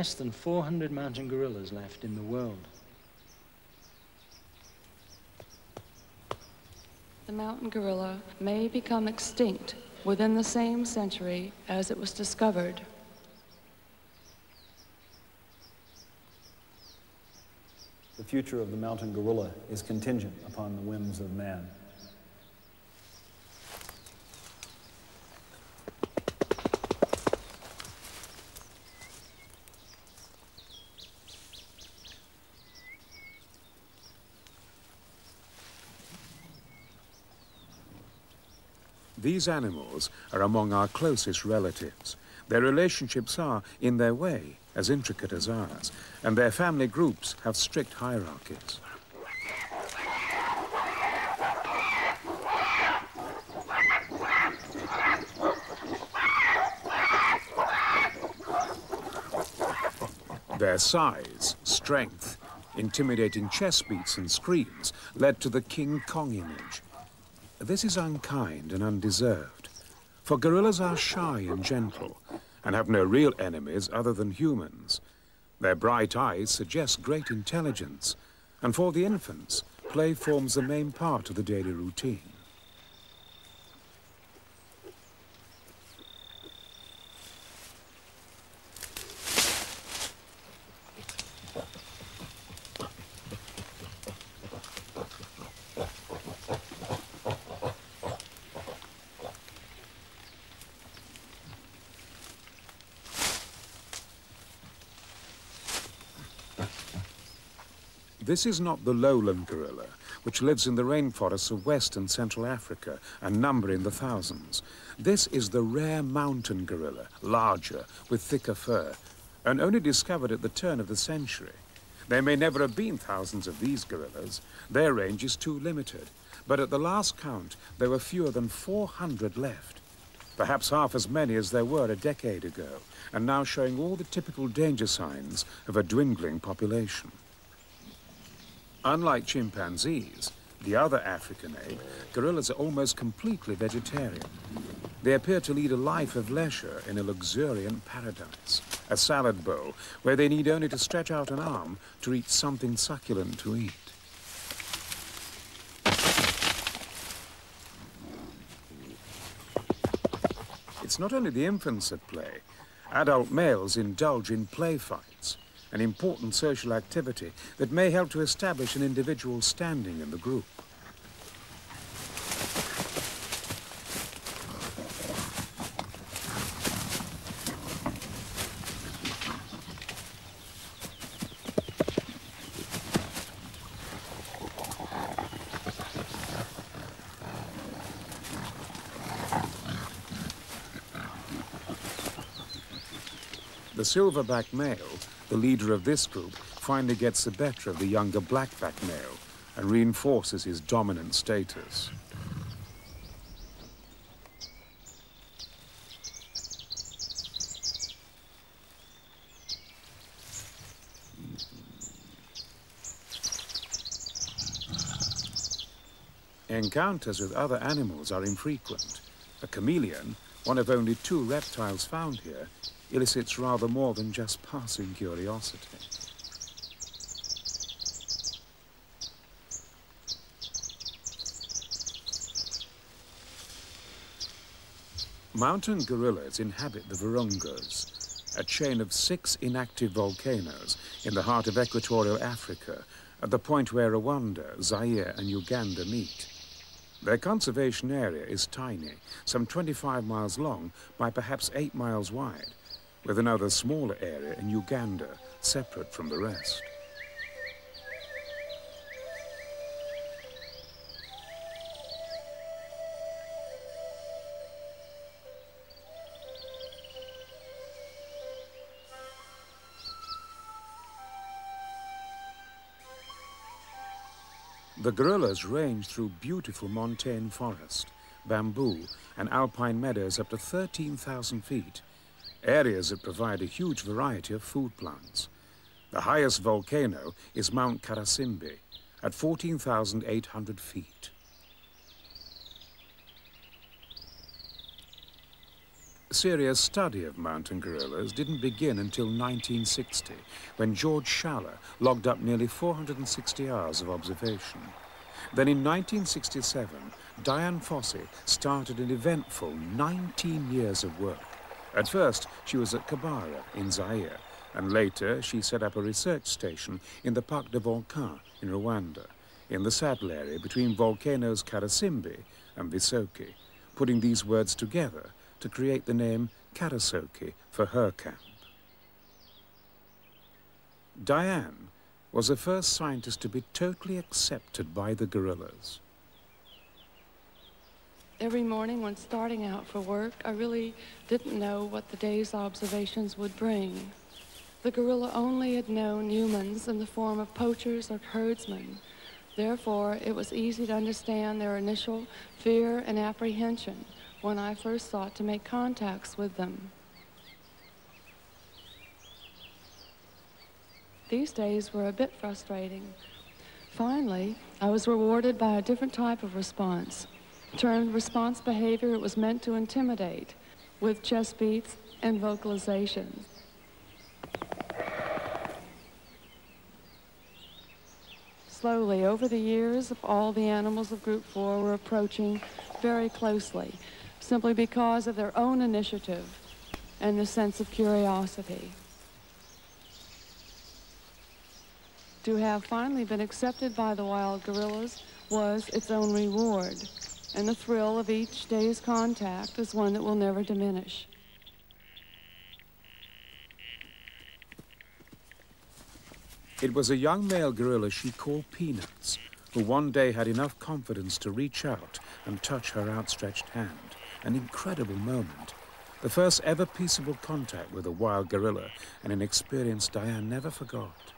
There are less than 400 mountain gorillas left in the world. The mountain gorilla may become extinct within the same century as it was discovered. The future of the mountain gorilla is contingent upon the whims of man. These animals are among our closest relatives. Their relationships are, in their way, as intricate as ours, and their family groups have strict hierarchies. Their size, strength, intimidating chest beats and screams led to the King Kong image, this is unkind and undeserved, for gorillas are shy and gentle and have no real enemies other than humans. Their bright eyes suggest great intelligence, and for the infants, play forms the main part of the daily routine. This is not the lowland gorilla, which lives in the rainforests of West and Central Africa and number in the thousands. This is the rare mountain gorilla, larger, with thicker fur, and only discovered at the turn of the century. There may never have been thousands of these gorillas. Their range is too limited. But at the last count, there were fewer than 400 left. Perhaps half as many as there were a decade ago, and now showing all the typical danger signs of a dwindling population. Unlike chimpanzees, the other African ape, gorillas are almost completely vegetarian. They appear to lead a life of leisure in a luxuriant paradise, a salad bowl where they need only to stretch out an arm to reach something succulent to eat. It's not only the infants at play. Adult males indulge in play fights, an important social activity that may help to establish an individual's standing in the group. The silverback male the leader of this group finally gets the better of the younger blackback male and reinforces his dominant status. Encounters with other animals are infrequent. A chameleon, one of only two reptiles found here, elicits rather more than just passing curiosity. Mountain gorillas inhabit the Virungas, a chain of six inactive volcanoes in the heart of equatorial Africa, at the point where Rwanda, Zaire and Uganda meet. Their conservation area is tiny, some 25 miles long by perhaps 8 miles wide, with another smaller area in Uganda, separate from the rest. The gorillas range through beautiful montane forest, bamboo, and alpine meadows up to 13,000 feet, areas that provide a huge variety of food plants. The highest volcano is Mount Karisimbi at 14,800 feet. Serious study of mountain gorillas didn't begin until 1960, when George Schaller logged up nearly 460 hours of observation. Then in 1967, Dian Fossey started an eventful 19 years of work. At first, she was at Kabara in Zaire, and later she set up a research station in the Parc de Volcans in Rwanda, in the saddle area between volcanoes Karisimbi and Bisoke. Putting these words together, to create the name Karisoke for her camp. Dian was the first scientist to be totally accepted by the gorillas. Every morning when starting out for work, I really didn't know what the day's observations would bring. The gorilla only had known humans in the form of poachers or herdsmen. Therefore, it was easy to understand their initial fear and apprehension when I first sought to make contacts with them. These days were a bit frustrating. Finally, I was rewarded by a different type of response. Termed response behavior, it was meant to intimidate with chest beats and vocalizations. Slowly, over the years, all the animals of Group 4 were approaching very closely, simply because of their own initiative and the sense of curiosity. To have finally been accepted by the wild gorillas was its own reward, and the thrill of each day's contact is one that will never diminish. It was a young male gorilla she called Peanuts, who one day had enough confidence to reach out and touch her outstretched hand an incredible moment. The first ever peaceable contact with a wild gorilla, and an experience Dian never forgot.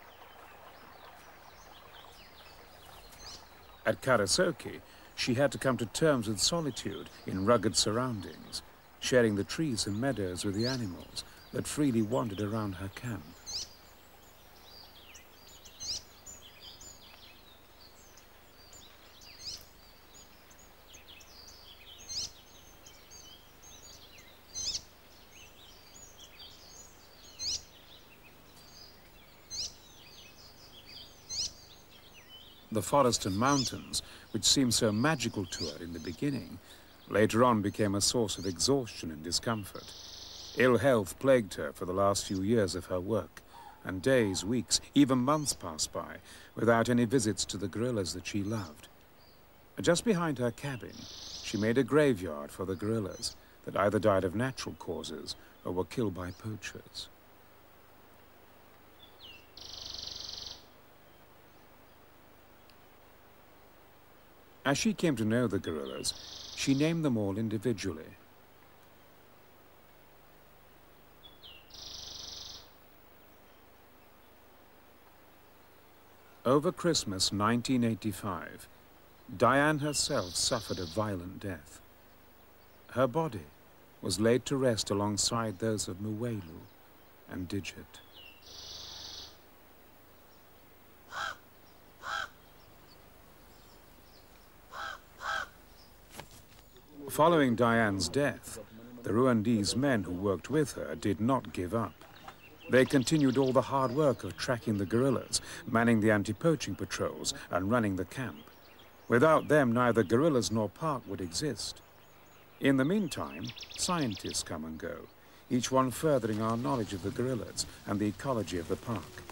At Karisoke, she had to come to terms with solitude in rugged surroundings, sharing the trees and meadows with the animals that freely wandered around her camp. The forest and mountains, which seemed so magical to her in the beginning, later on became a source of exhaustion and discomfort. Ill health plagued her for the last few years of her work, and days, weeks, even months passed by without any visits to the gorillas that she loved. Just behind her cabin, she made a graveyard for the gorillas that either died of natural causes or were killed by poachers. As she came to know the gorillas, she named them all individually. Over Christmas 1985, Dian herself suffered a violent death. Her body was laid to rest alongside those of Mwelu and Digit. Following Dian's death, the Rwandese men who worked with her did not give up. They continued all the hard work of tracking the gorillas, manning the anti-poaching patrols, and running the camp. Without them, neither gorillas nor park would exist. In the meantime, scientists come and go, each one furthering our knowledge of the gorillas and the ecology of the park.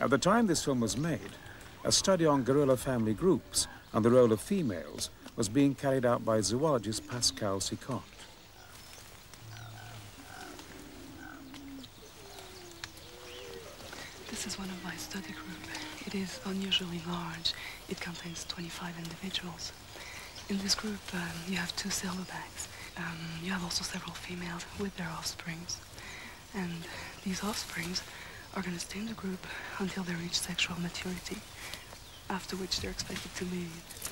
At the time this film was made, a study on gorilla family groups and the role of females was being carried out by zoologist Pascale Sicotte. This is one of my study group. It is unusually large. It contains 25 individuals. In this group, um, you have two silverbacks. Um, you have also several females with their offsprings. And these offsprings are going to stay in the group until they reach sexual maturity, after which they're expected to leave.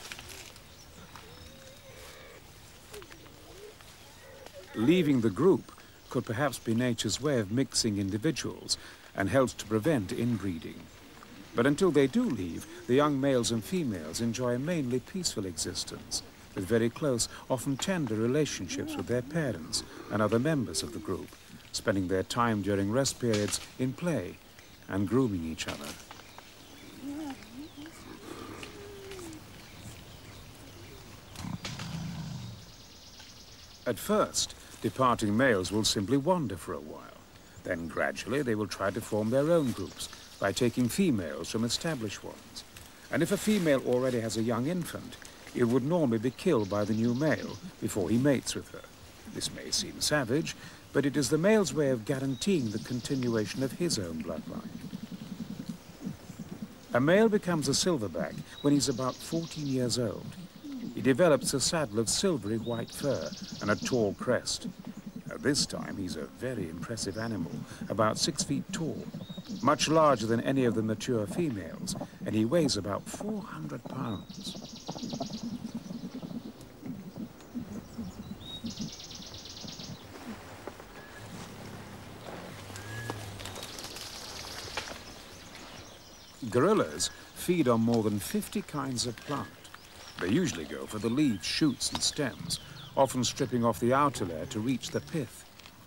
Leaving the group could perhaps be nature's way of mixing individuals and helps to prevent inbreeding. But until they do leave, the young males and females enjoy a mainly peaceful existence. with very close, often tender relationships with their parents and other members of the group, spending their time during rest periods in play and grooming each other. At first, departing males will simply wander for a while. Then gradually they will try to form their own groups by taking females from established ones. And if a female already has a young infant, it would normally be killed by the new male before he mates with her. This may seem savage, but it is the male's way of guaranteeing the continuation of his own bloodline. A male becomes a silverback when he's about 14 years old. He develops a saddle of silvery white fur and a tall crest. At this time, he's a very impressive animal, about six feet tall, much larger than any of the mature females, and he weighs about 400 pounds. Gorillas feed on more than 50 kinds of plant. They usually go for the leaves, shoots and stems, often stripping off the outer layer to reach the pith.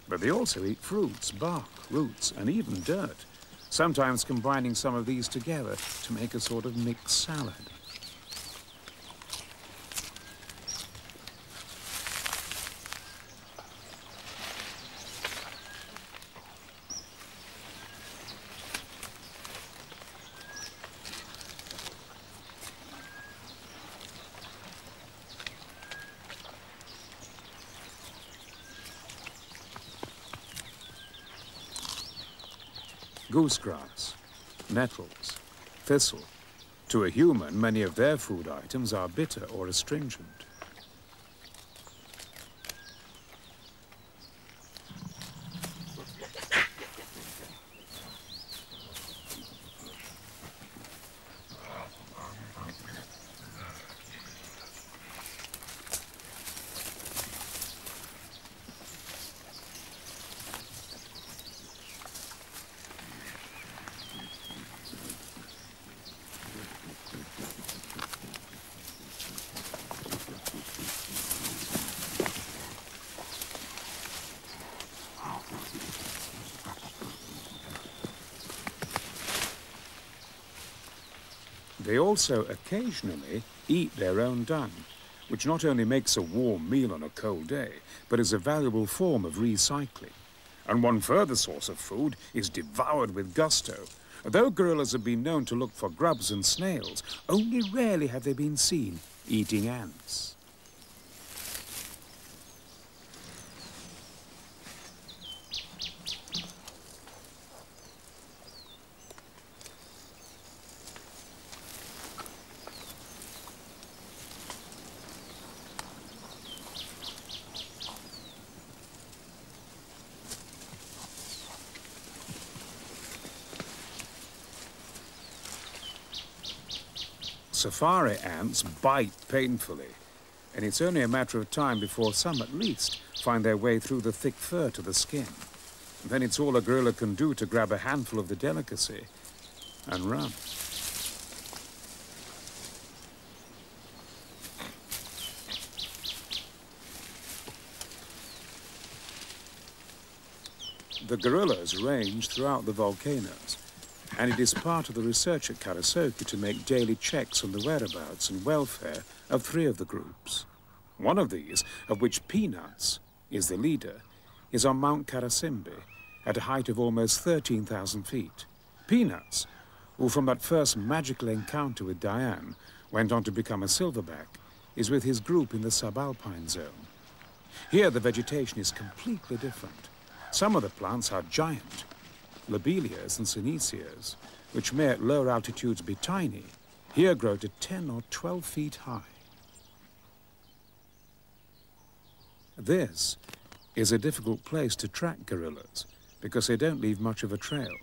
But they also eat fruits, bark, roots and even dirt, sometimes combining some of these together to make a sort of mixed salad. Goosegrass, nettles, thistle. To a human, many of their food items are bitter or astringent. They also occasionally eat their own dung, which not only makes a warm meal on a cold day, but is a valuable form of recycling. And one further source of food is devoured with gusto. Though gorillas have been known to look for grubs and snails, only rarely have they been seen eating ants. Safari ants bite painfully, and it's only a matter of time before some at least find their way through the thick fur to the skin. Then it's all a gorilla can do to grab a handful of the delicacy and run. The gorillas range throughout the volcanoes, and it is part of the research at Karisoke to make daily checks on the whereabouts and welfare of three of the groups. One of these, of which Peanuts is the leader, is on Mount Karisimbi at a height of almost 13,000 feet. Peanuts, who from that first magical encounter with Dian went on to become a silverback, is with his group in the subalpine zone. Here the vegetation is completely different. Some of the plants are giant, lobelias and senecios, which may at lower altitudes be tiny, here grow to 10 or 12 feet high. This is a difficult place to track gorillas because they don't leave much of a trail.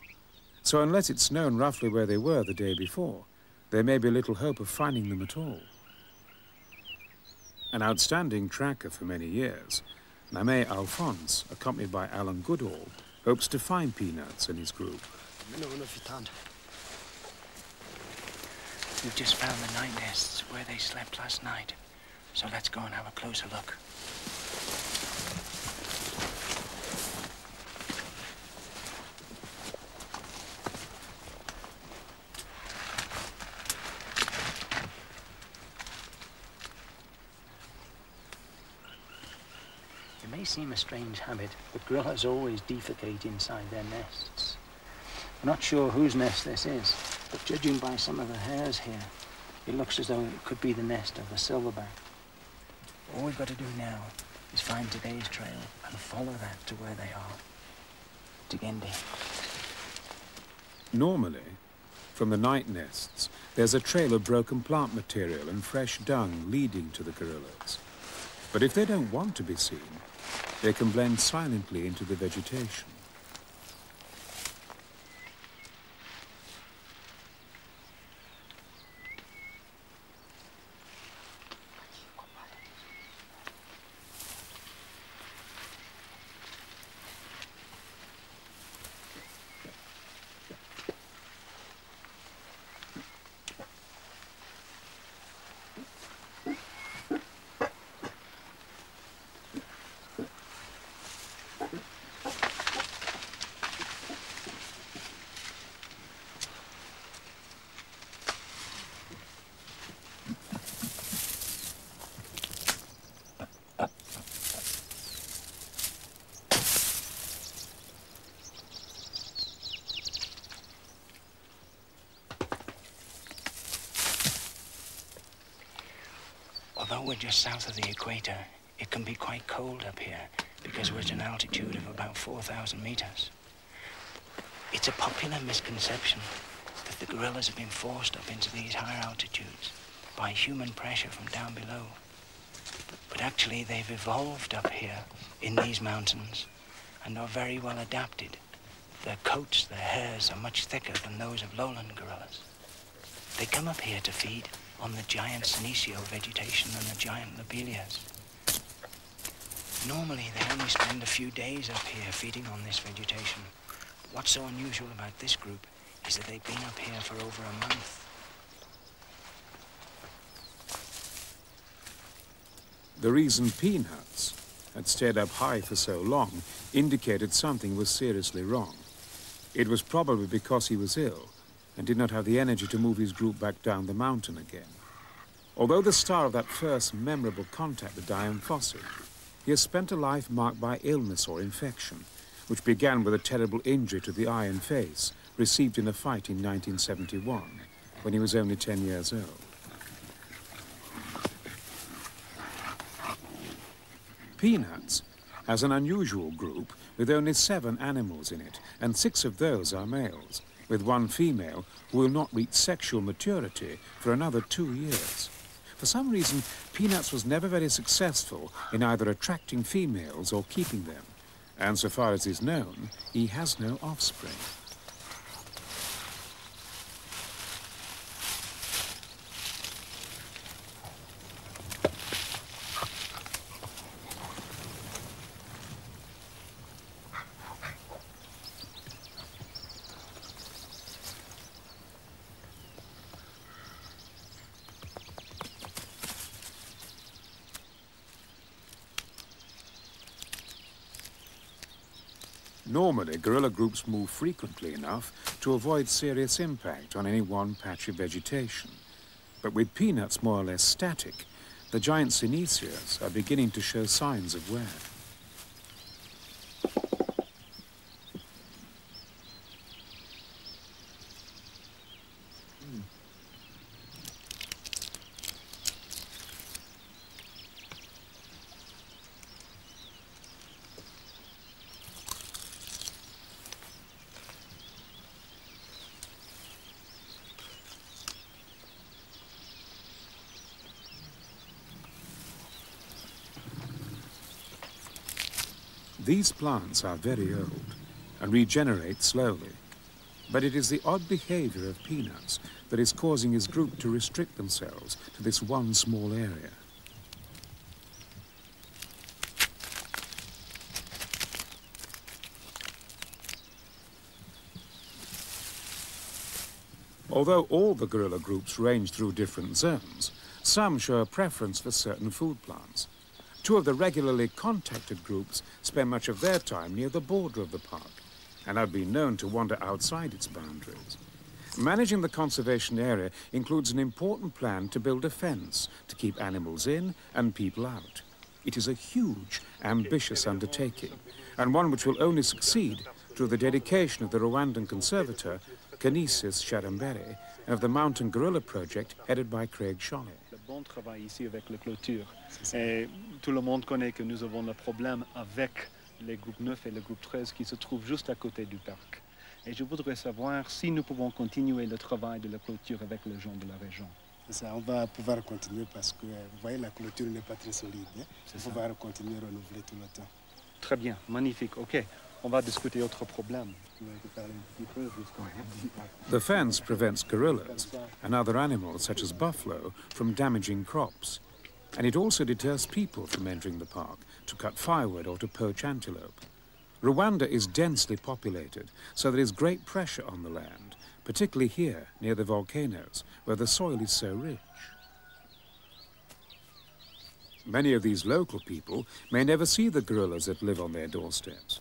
So unless it's known roughly where they were the day before, there may be little hope of finding them at all. An outstanding tracker for many years, Nemeye Alphonse, accompanied by Alan Goodall, hopes to find Peanuts and his group. We've just found the night nests where they slept last night. So let's go and have a closer look. Seem a strange habit, but gorillas always defecate inside their nests. I'm not sure whose nest this is, but judging by some of the hairs here, it looks as though it could be the nest of a silverback. All we've got to do now is find today's trail and follow that to where they are. To Tigendi. Normally, from the night nests, there's a trail of broken plant material and fresh dung leading to the gorillas. But if they don't want to be seen, they can blend silently into the vegetation. Although we're just south of the equator, it can be quite cold up here because we're at an altitude of about 4,000 meters. It's a popular misconception that the gorillas have been forced up into these higher altitudes by human pressure from down below. But actually, they've evolved up here in these mountains and are very well adapted. Their coats, their hairs are much thicker than those of lowland gorillas. They come up here to feed on the giant senecio vegetation and the giant lobelias. Normally, they only spend a few days up here feeding on this vegetation. What's so unusual about this group is that they've been up here for over a month. The reason Peanuts had stayed up high for so long indicated something was seriously wrong. It was probably because he was ill and did not have the energy to move his group back down the mountain again. Although the star of that first memorable contact with Dian Fossey, he has spent a life marked by illness or infection, which began with a terrible injury to the eye and face received in a fight in 1971, when he was only 10 years old. Peanuts has an unusual group with only seven animals in it, and six of those are males, with one female who will not reach sexual maturity for another two years. For some reason, Peanuts was never very successful in either attracting females or keeping them. And so far as is known, he has no offspring. Normally, gorilla groups move frequently enough to avoid serious impact on any one patch of vegetation. But with peanuts more or less static, the giant senecios are beginning to show signs of wear. These plants are very old and regenerate slowly. But it is the odd behavior of peanuts that is causing his group to restrict themselves to this one small area. Although all the gorilla groups range through different zones, Some show a preference for certain food plants. Two of the regularly contacted groups spend much of their time near the border of the park and have been known to wander outside its boundaries. Managing the conservation area includes an important plan to build a fence to keep animals in and people out. It is a huge, ambitious undertaking, and one which will only succeed through the dedication of the Rwandan conservator, Canisius Charambere, and of the Mountain Gorilla Project headed by Craig Sholley. Le bon travail ici avec la clôture. Et tout le monde connaît que nous avons le problème avec les groupes 9 et le groupe 13 qui se trouvent juste à côté du parc. Et je voudrais savoir si nous pouvons continuer le travail de la clôture avec les gens de la région. Ça, on va pouvoir continuer parce que, vous voyez, la clôture n'est pas très solide. Hein? On va pouvoir continuer à renouveler tout le temps. Très bien, magnifique. OK, on va discuter autre problème. The fence prevents gorillas and other animals such as buffalo from damaging crops. And it also deters people from entering the park to cut firewood or to poach antelope. Rwanda is densely populated, so there is great pressure on the land, particularly here near the volcanoes, where the soil is so rich. Many of these local people may never see the gorillas that live on their doorsteps,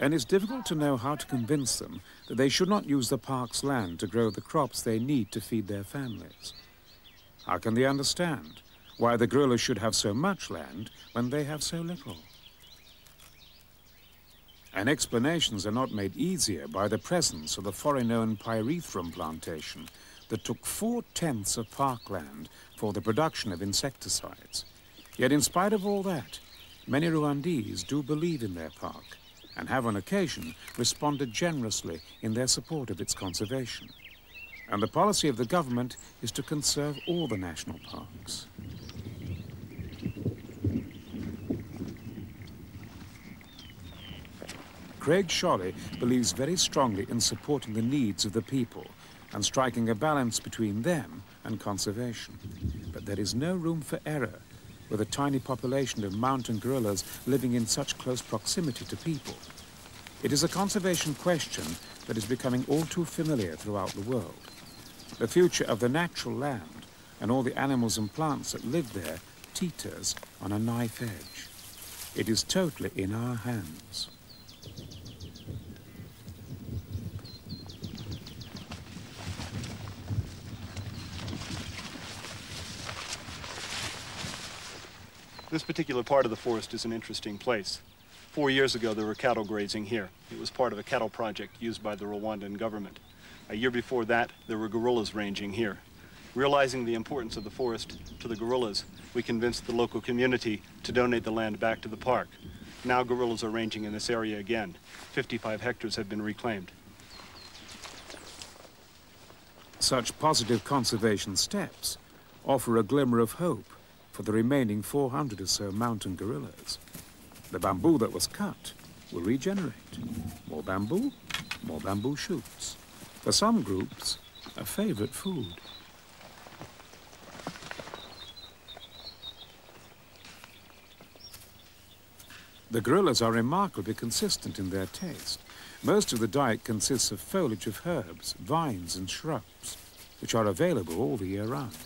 and it's difficult to know how to convince them that they should not use the park's land to grow the crops they need to feed their families. How can they understand why the gorillas should have so much land when they have so little? And explanations are not made easier by the presence of the foreign-owned pyrethrum plantation that took four-tenths of parkland for the production of insecticides. Yet in spite of all that, many Rwandese do believe in their park and have on occasion responded generously in their support of its conservation. And the policy of the government is to conserve all the national parks. Craig Sholley believes very strongly in supporting the needs of the people and striking a balance between them and conservation. But there is no room for error with a tiny population of mountain gorillas living in such close proximity to people. It is a conservation question that is becoming all too familiar throughout the world. The future of the natural land and all the animals and plants that live there teeters on a knife edge. It is totally in our hands. This particular part of the forest is an interesting place. Four years ago, there were cattle grazing here. It was part of a cattle project used by the Rwandan government. A year before that, there were gorillas ranging here. Realizing the importance of the forest to the gorillas, we convinced the local community to donate the land back to the park. Now gorillas are ranging in this area again. 55 hectares have been reclaimed. Such positive conservation steps offer a glimmer of hope for the remaining 400 or so mountain gorillas. The bamboo that was cut will regenerate. More bamboo, more bamboo shoots. For some groups, a favorite food. The gorillas are remarkably consistent in their taste. Most of the diet consists of foliage of herbs, vines and shrubs, which are available all the year round.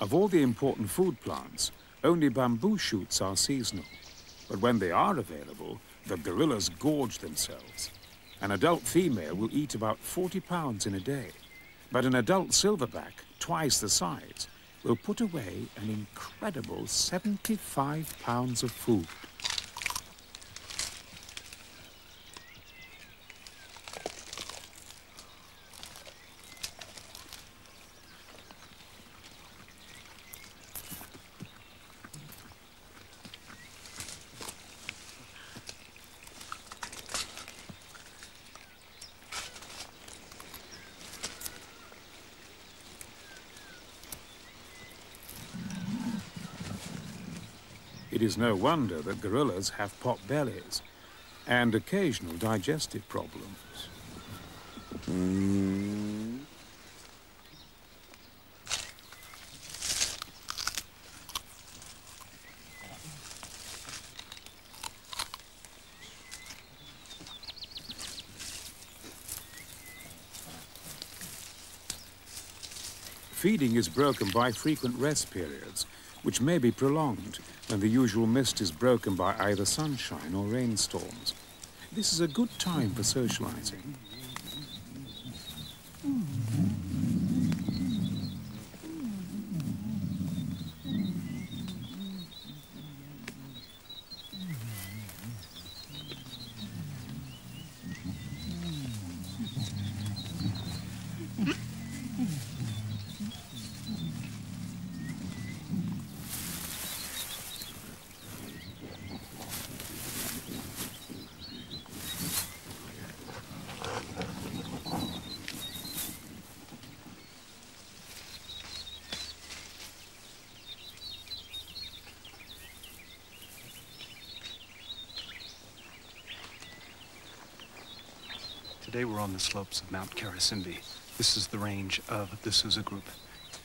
Of all the important food plants, only bamboo shoots are seasonal. But when they are available, the gorillas gorge themselves. An adult female will eat about 40 pounds in a day, but an adult silverback, twice the size, will put away an incredible 75 pounds of food. Is no wonder that gorillas have pot bellies and occasional digestive problems. Feeding is broken by frequent rest periods, which may be prolonged when the usual mist is broken by either sunshine or rainstorms. This is a good time for socializing. Today we're on the slopes of Mount Karisimbi. This is the range of the Sousa group.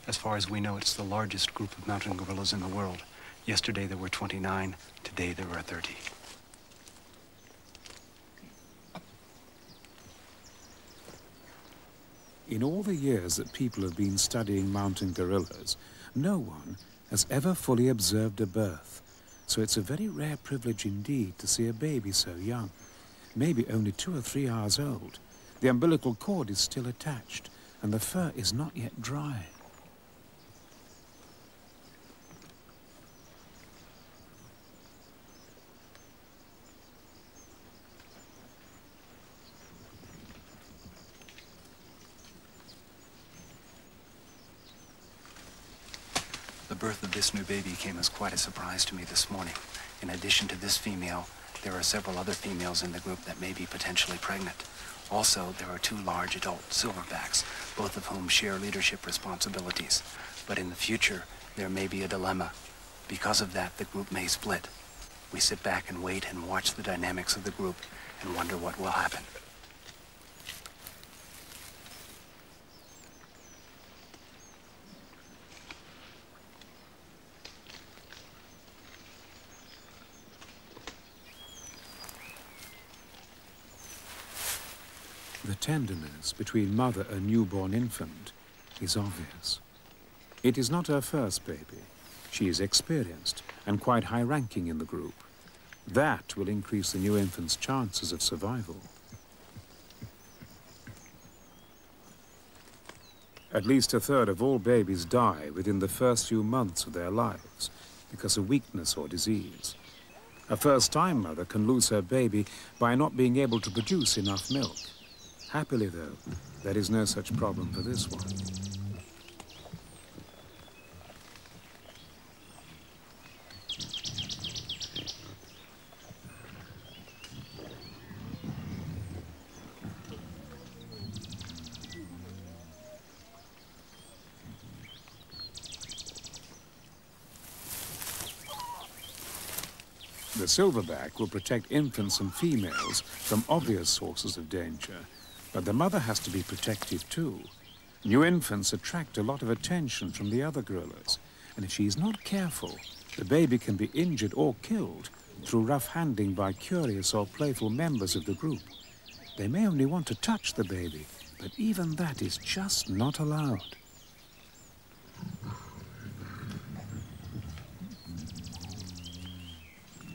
As far as we know, it's the largest group of mountain gorillas in the world. Yesterday there were 29, today there are 30. In all the years that people have been studying mountain gorillas, no one has ever fully observed a birth. So it's a very rare privilege indeed to see a baby so young, maybe only two or three hours old. The umbilical cord is still attached, and the fur is not yet dry. The birth of this new baby came as quite a surprise to me this morning. In addition to this female, there are several other females in the group that may be potentially pregnant. Also, there are two large adult silverbacks, both of whom share leadership responsibilities. But in the future, there may be a dilemma. Because of that, the group may split. We sit back and wait and watch the dynamics of the group and wonder what will happen. The tenderness between mother and newborn infant is obvious. It is not her first baby. She is experienced and quite high-ranking in the group. That will increase the new infant's chances of survival. At least a third of all babies die within the first few months of their lives because of weakness or disease. A first-time mother can lose her baby by not being able to produce enough milk. Happily, though, there is no such problem for this one. The silverback will protect infants and females from obvious sources of danger, but the mother has to be protective too. New infants attract a lot of attention from the other gorillas, and if she is not careful, the baby can be injured or killed through rough handling by curious or playful members of the group. They may only want to touch the baby, but even that is just not allowed.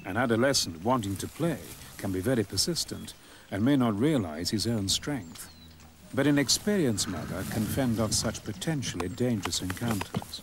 An adolescent wanting to play can be very persistent and may not realize his own strength. But an experienced mother can fend off such potentially dangerous encounters.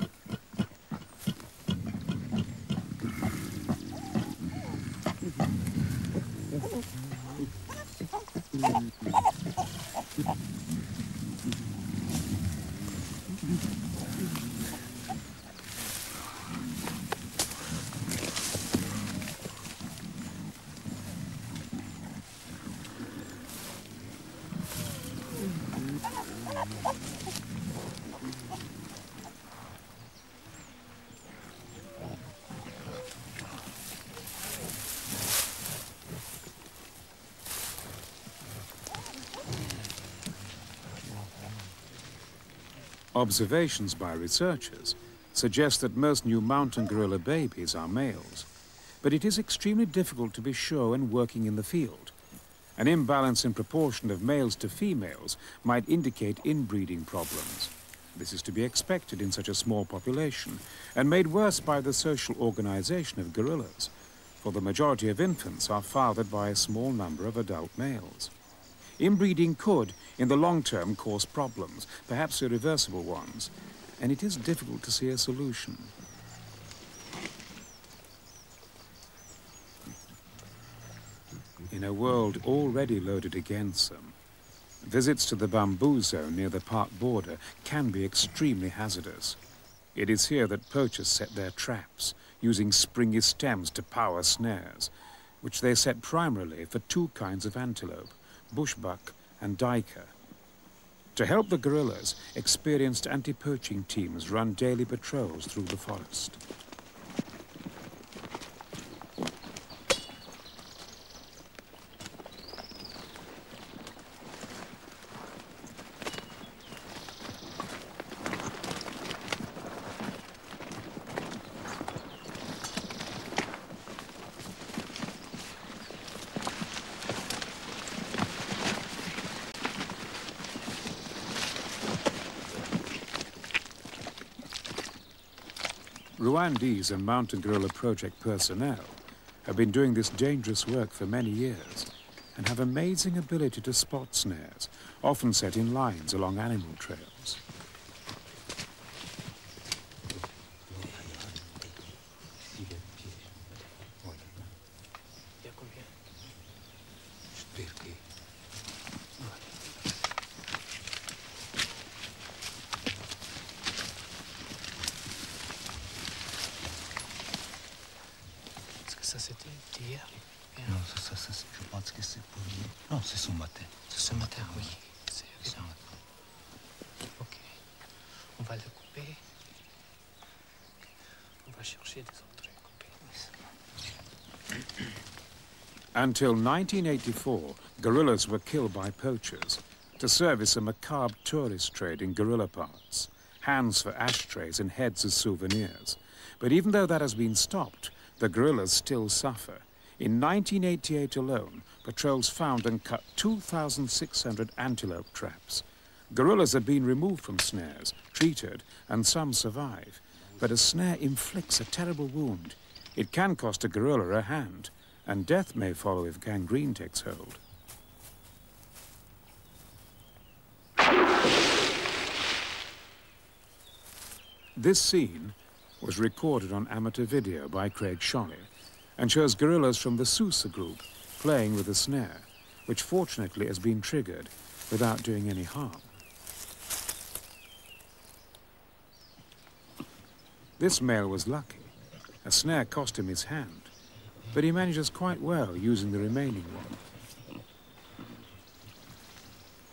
Observations by researchers suggest that most new mountain gorilla babies are males, but it is extremely difficult to be sure when working in the field. An imbalance in proportion of males to females might indicate inbreeding problems. This is to be expected in such a small population, and made worse by the social organization of gorillas, for the majority of infants are fathered by a small number of adult males. Inbreeding could, in the long term, cause problems, perhaps irreversible ones, and it is difficult to see a solution. In a world already loaded against them, visits to the bamboo zone near the park border can be extremely hazardous. It is here that poachers set their traps, using springy stems to power snares, which they set primarily for two kinds of antelope, bushbuck and duiker. To help the gorillas, experienced anti-poaching teams run daily patrols through the forest. Rwandese and Mountain Gorilla Project personnel have been doing this dangerous work for many years and have amazing ability to spot snares, often set in lines along animal trails. Est-ce que ça c'était hier Non, ça, ça, ça, c'est- je pense que c'est pour lui. Non, c'est ce matin. C'est ce matin, oui. C'est évident. Ok. On va le couper. On va chercher des autres coupés. Until 1984, gorillas were killed by poachers to service a macabre tourist trade in gorilla parts, hands for ashtrays and heads as souvenirs. But even though that has been stopped, the gorillas still suffer. In 1988 alone, patrols found and cut 2,600 antelope traps. Gorillas have been removed from snares, treated, and some survive. But a snare inflicts a terrible wound. It can cost a gorilla a hand, and death may follow if gangrene takes hold. This scene was recorded on amateur video by Craig Sholley and shows gorillas from the Susa group playing with a snare, which fortunately has been triggered without doing any harm. This male was lucky. A snare cost him his hand, but he manages quite well using the remaining one.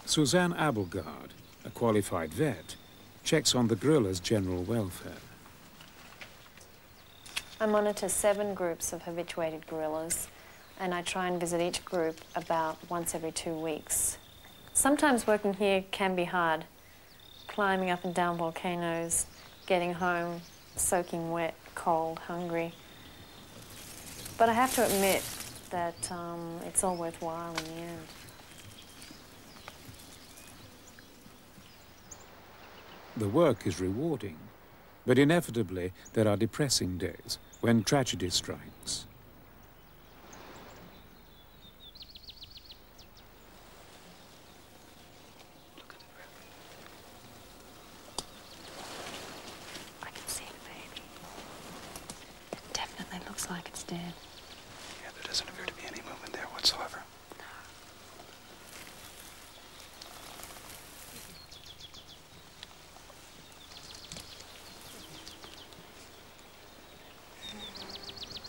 Suzanne Abelgard, a qualified vet, checks on the gorilla's general welfare. I monitor seven groups of habituated gorillas, and I try and visit each group about once every two weeks. Sometimes working here can be hard, climbing up and down volcanoes, getting home soaking wet, cold, hungry. But I have to admit that um, it's all worthwhile in the end. The work is rewarding, but inevitably there are depressing days when tragedy strikes. I can see the baby. It definitely looks like it's dead. Yeah, there doesn't appear to be any movement there whatsoever.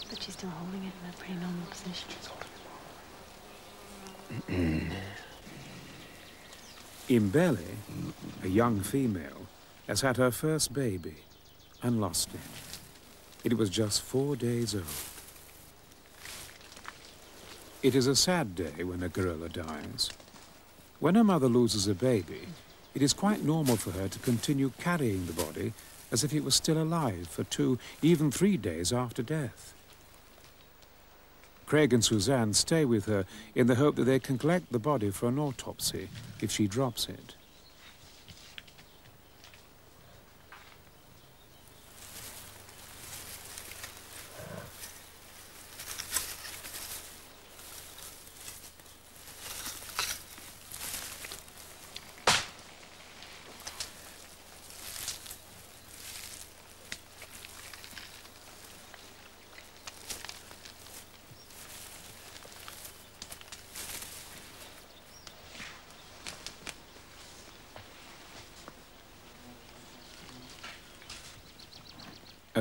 But she's still holding it in a pretty normal position. Imbele, a young female, has had her first baby and lost it. It was just four days old. It is a sad day when a gorilla dies. When a mother loses a baby, it is quite normal for her to continue carrying the body as if it was still alive for two, even three days after death. Craig and Suzanne stay with her in the hope that they can collect the body for an autopsy if she drops it.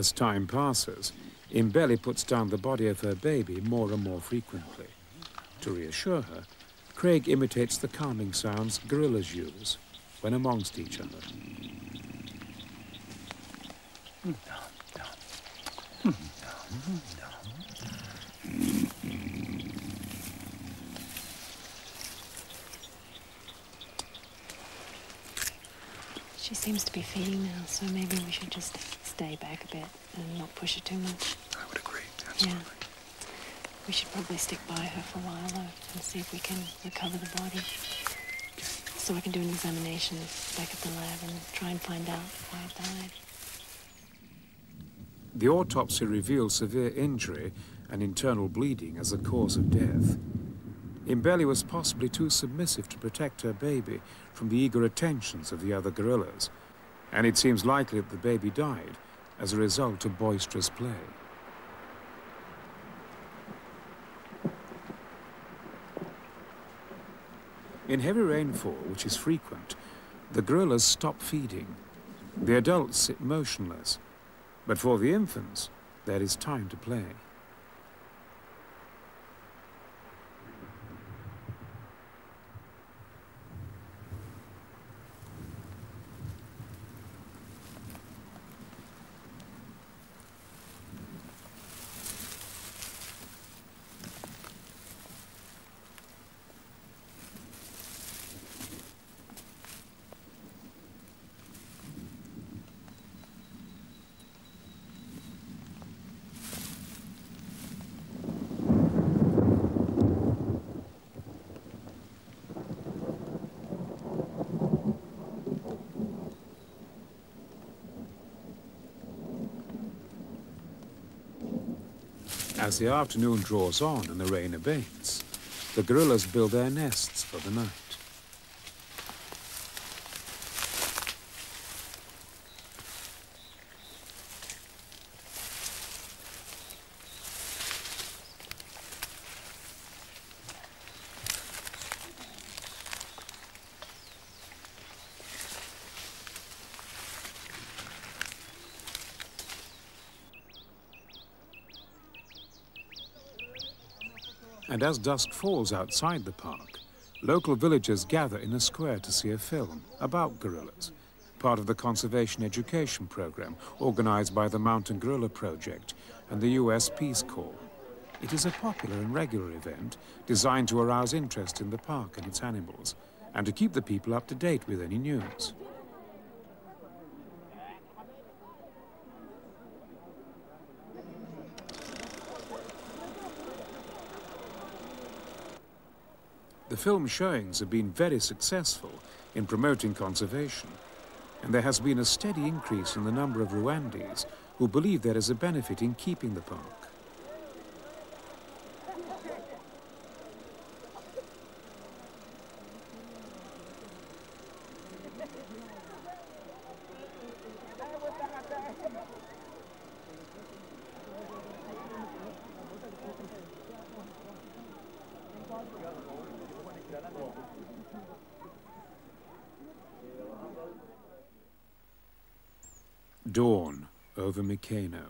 As time passes, Imbelli puts down the body of her baby more and more frequently. To reassure her, Craig imitates the calming sounds gorillas use when amongst each other. She seems to be feeding now, so maybe we should just stay back a bit and not push her too much. I would agree. Yeah. We should probably stick by her for a while, though, and see if we can recover the body. So I can do an examination back at the lab and try and find out why it died. The autopsy reveals severe injury and internal bleeding as the cause of death. Imbelli was possibly too submissive to protect her baby from the eager attentions of the other gorillas, and it seems likely that the baby died as a result of boisterous play. In heavy rainfall, which is frequent, the gorillas stop feeding. The adults sit motionless, but for the infants, there is time to play. As the afternoon draws on and the rain abates, the gorillas build their nests for the night. And as dusk falls outside the park, local villagers gather in a square to see a film about gorillas, part of the conservation education program organized by the Mountain Gorilla Project and the U.S. Peace Corps. It is a popular and regular event designed to arouse interest in the park and its animals, and to keep the people up to date with any news. The film showings have been very successful in promoting conservation, and there has been a steady increase in the number of Rwandese who believe there is a benefit in keeping the park. Dawn over Mikeno.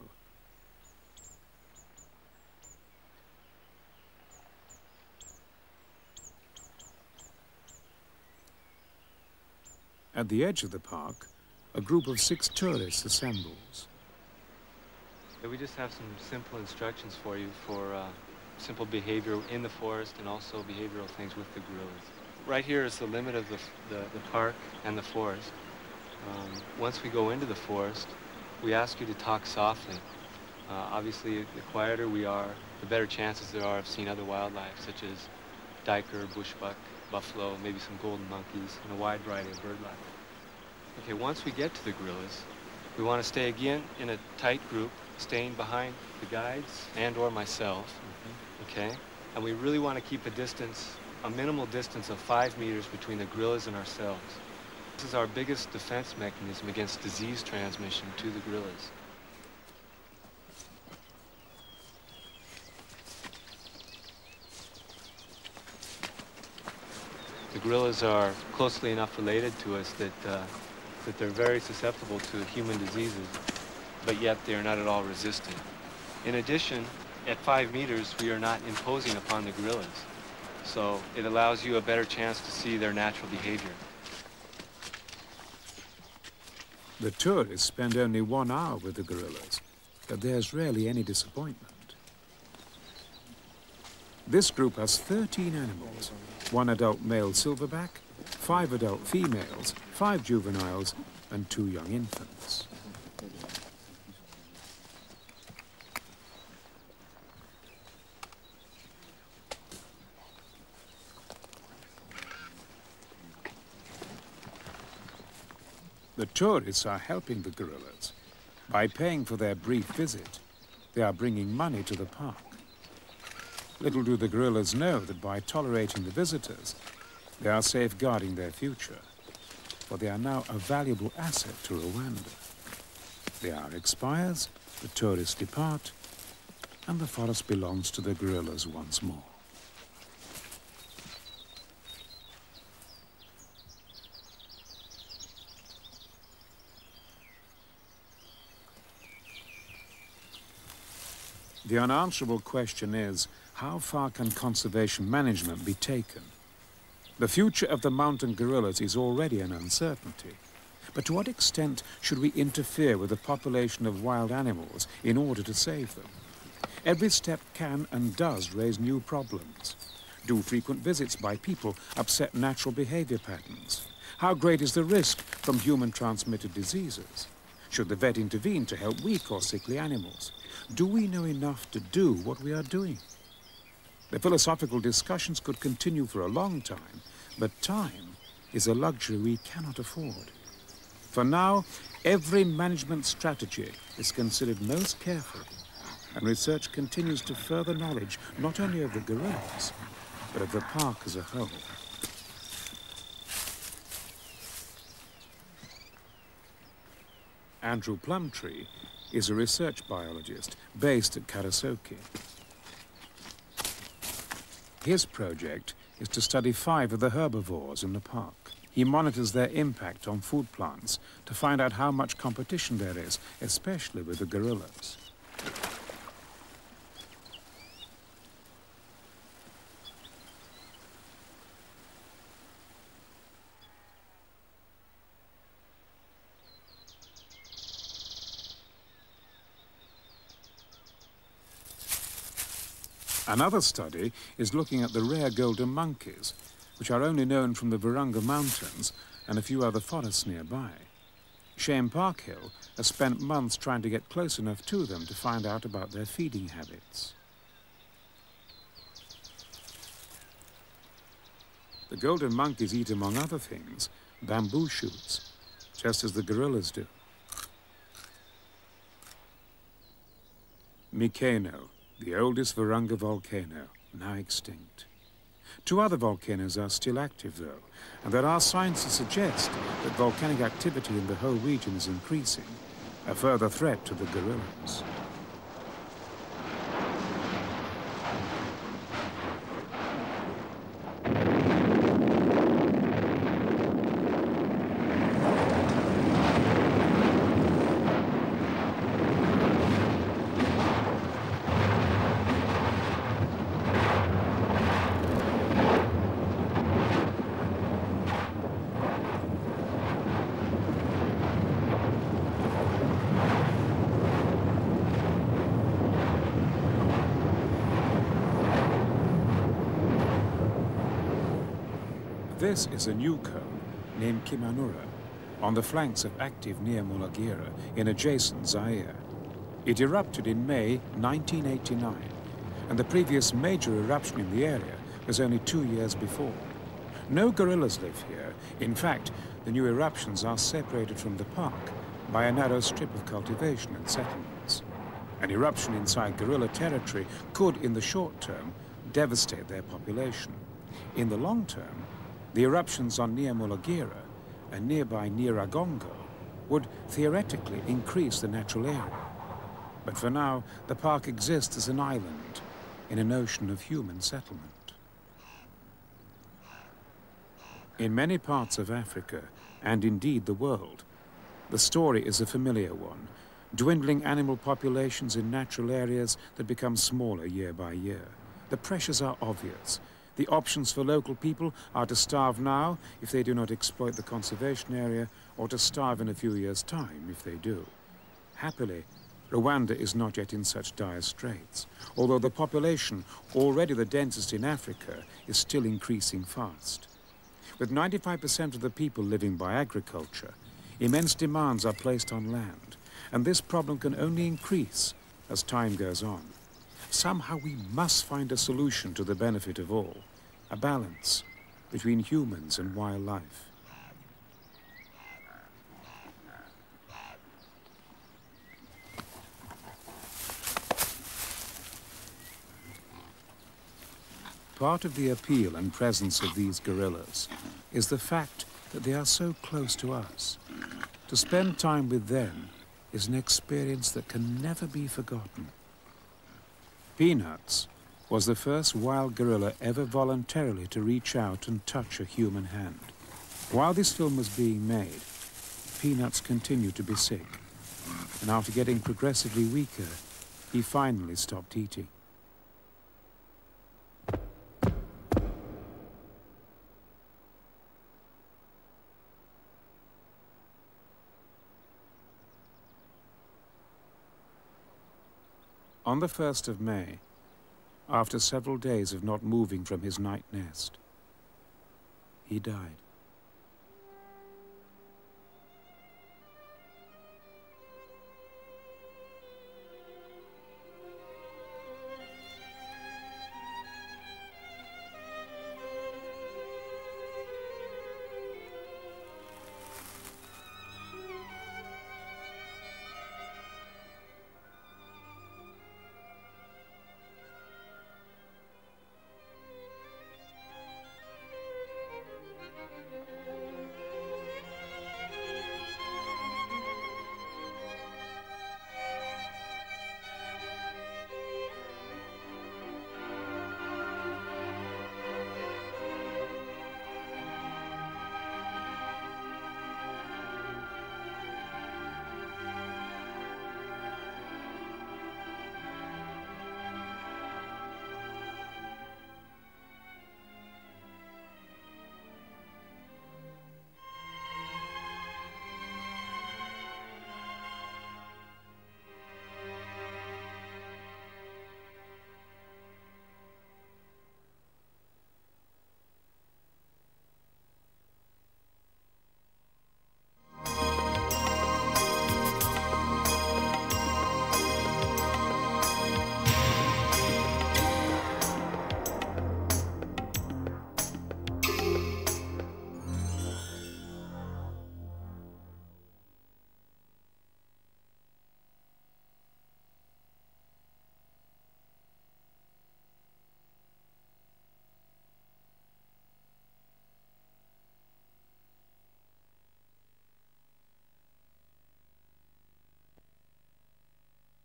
At the edge of the park, a group of six tourists assembles. We just have some simple instructions for you for uh, simple behavior in the forest and also behavioral things with the gorillas. right here is the limit of the, the, the park and the forest. Um, once we go into the forest, we ask you to talk softly. Uh, obviously, the quieter we are, the better chances there are of seeing other wildlife, such as duiker, bushbuck, buffalo, maybe some golden monkeys, and a wide variety of bird life. Okay, once we get to the gorillas, we want to stay again in a tight group, staying behind the guides and or myself, okay? And we really want to keep a distance, a minimal distance of five meters between the gorillas and ourselves. This is our biggest defense mechanism against disease transmission to the gorillas. The gorillas are closely enough related to us that, uh, that they're very susceptible to human diseases, but yet they are not at all resistant. In addition, at five meters, we are not imposing upon the gorillas. So it allows you a better chance to see their natural behavior. The tourists spend only one hour with the gorillas, but there's rarely any disappointment. This group has 13 animals, one adult male silverback, five adult females, five juveniles, and two young infants. The tourists are helping the gorillas. By paying for their brief visit, they are bringing money to the park. Little do the gorillas know that by tolerating the visitors, they are safeguarding their future, for they are now a valuable asset to Rwanda. The hour expires, the tourists depart, and the forest belongs to the gorillas once more. The unanswerable question is, how far can conservation management be taken? The future of the mountain gorillas is already an uncertainty. But to what extent should we interfere with the population of wild animals in order to save them? Every step can and does raise new problems. Do frequent visits by people upset natural behavior patterns? How great is the risk from human-transmitted diseases? Should the vet intervene to help weak or sickly animals? Do we know enough to do what we are doing? The philosophical discussions could continue for a long time, but time is a luxury we cannot afford. For now, every management strategy is considered most carefully, and research continues to further knowledge not only of the gorillas, but of the park as a whole. Andrew Plumptre is a research biologist based at Karisoke. His project is to study five of the herbivores in the park. He monitors their impact on food plants to find out how much competition there is, especially with the gorillas. Another study is looking at the rare golden monkeys, which are only known from the Virunga Mountains and a few other forests nearby. Shane Parkhill has spent months trying to get close enough to them to find out about their feeding habits. The golden monkeys eat, among other things, bamboo shoots, just as the gorillas do. Mikeno, the oldest Virunga volcano, now extinct. Two other volcanoes are still active, though, and there are signs to suggest that volcanic activity in the whole region is increasing, a further threat to the gorillas. This is a new cone named Kimanura on the flanks of active Nyamulagira in adjacent Zaire. It erupted in May 1989, and the previous major eruption in the area was only two years before. No gorillas live here. In fact, the new eruptions are separated from the park by a narrow strip of cultivation and settlements. An eruption inside gorilla territory could, in the short term, devastate their population. In the long term, the eruptions on Nyamulagira and nearby Nyiragongo would theoretically increase the natural area. But for now, the park exists as an island in an ocean of human settlement. In many parts of Africa, and indeed the world, the story is a familiar one, dwindling animal populations in natural areas that become smaller year by year. The pressures are obvious. The options for local people are to starve now if they do not exploit the conservation area, or to starve in a few years' time if they do. Happily, Rwanda is not yet in such dire straits, although the population, already the densest in Africa, is still increasing fast. With 95% of the people living by agriculture, immense demands are placed on land, and this problem can only increase as time goes on. Somehow we must find a solution to the benefit of all, a balance between humans and wildlife. Part of the appeal and presence of these gorillas is the fact that they are so close to us. To spend time with them is an experience that can never be forgotten. Peanuts was the first wild gorilla ever voluntarily to reach out and touch a human hand. While this film was being made, Peanuts continued to be sick, and after getting progressively weaker, he finally stopped eating. On the 1st of May, after several days of not moving from his night nest, he died.